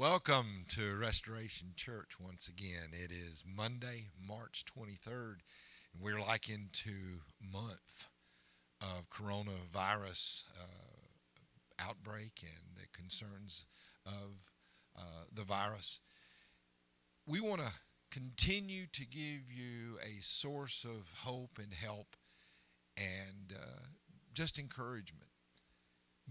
Welcome to Restoration Church once again. It is Monday, March 23rd, and we're like into month of coronavirus uh, outbreak and the concerns of uh, the virus. We want to continue to give you a source of hope and help and uh, just encouragement.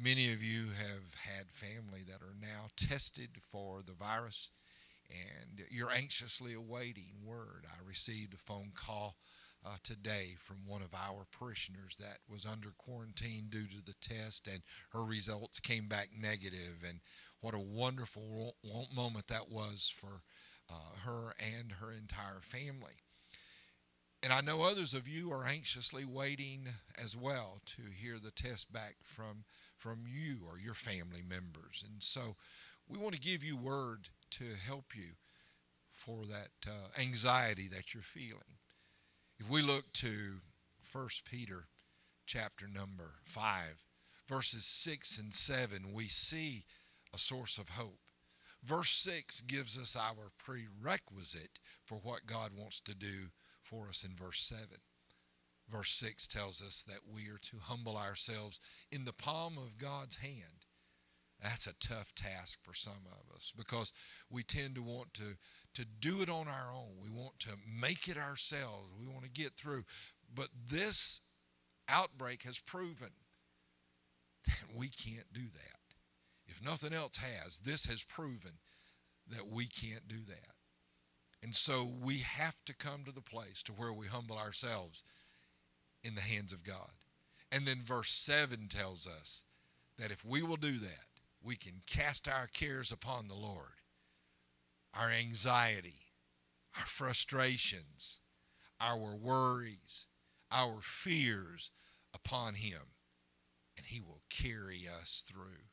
Many of you have had family that are now tested for the virus and you're anxiously awaiting word. I received a phone call uh, today from one of our parishioners that was under quarantine due to the test, and her results came back negative. And what a wonderful moment that was for uh, her and her entire family. And I know others of you are anxiously waiting as well to hear the test back from, from you or your family members. And so we want to give you word to help you for that uh, anxiety that you're feeling. If we look to 1 Peter chapter number 5, verses 6 and 7, we see a source of hope. Verse 6 gives us our prerequisite for what God wants to do for us in verse 7. Verse 6 tells us that we are to humble ourselves in the palm of God's hand. That's a tough task for some of us because we tend to want to, to do it on our own. We want to make it ourselves. We want to get through. But this outbreak has proven that we can't do that. If nothing else has, this has proven that we can't do that. And so we have to come to the place to where we humble ourselves in the hands of God. And then verse 7 tells us that if we will do that, we can cast our cares upon the Lord, our anxiety, our frustrations, our worries, our fears upon Him, and He will carry us through.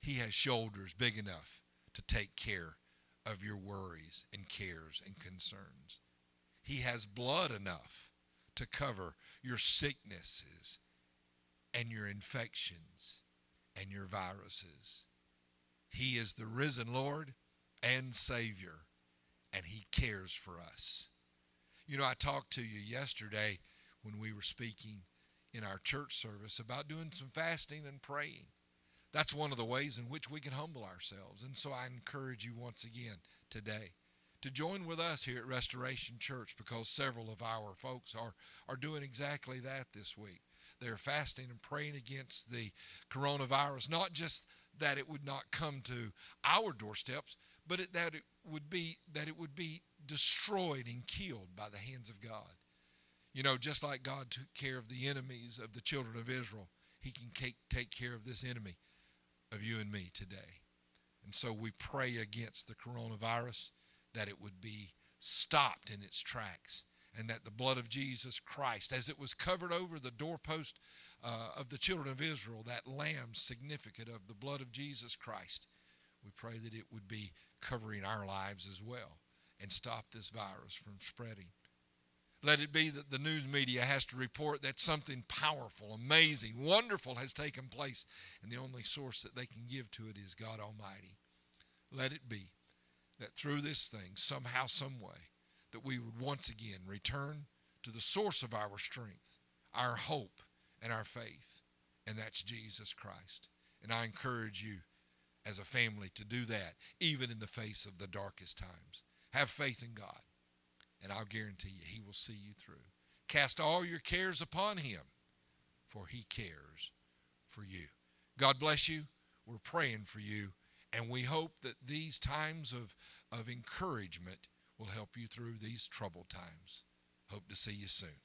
He has shoulders big enough to take care of your worries and cares and concerns. He has blood enough to cover your sicknesses and your infections and your viruses. He is the risen Lord and Savior, and He cares for us. You know, I talked to you yesterday when we were speaking in our church service about doing some fasting and praying that's one of the ways in which we can humble ourselves. And so I encourage you once again today to join with us here at Restoration Church because several of our folks are, are doing exactly that this week. They're fasting and praying against the coronavirus, not just that it would not come to our doorsteps, but it, that it would be that it would be destroyed and killed by the hands of God. You know, just like God took care of the enemies of the children of Israel, He can take, take care of this enemy of you and me today. And so we pray against the coronavirus that it would be stopped in its tracks and that the blood of Jesus Christ, as it was covered over the doorpost uh, of the children of Israel, that lamb significant of the blood of Jesus Christ, we pray that it would be covering our lives as well and stop this virus from spreading. Let it be that the news media has to report that something powerful, amazing, wonderful has taken place, and the only source that they can give to it is God Almighty. Let it be that through this thing, somehow, some way, that we would once again return to the source of our strength, our hope, and our faith, and that's Jesus Christ. And I encourage you as a family to do that, even in the face of the darkest times. Have faith in God and I'll guarantee you, He will see you through. Cast all your cares upon Him, for He cares for you. God bless you. We're praying for you, and we hope that these times of, of encouragement will help you through these troubled times. Hope to see you soon.